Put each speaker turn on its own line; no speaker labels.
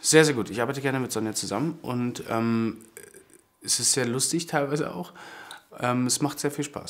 Sehr, sehr gut. Ich arbeite gerne mit Sonja zusammen und ähm, es ist sehr lustig teilweise auch. Ähm, es macht sehr viel Spaß.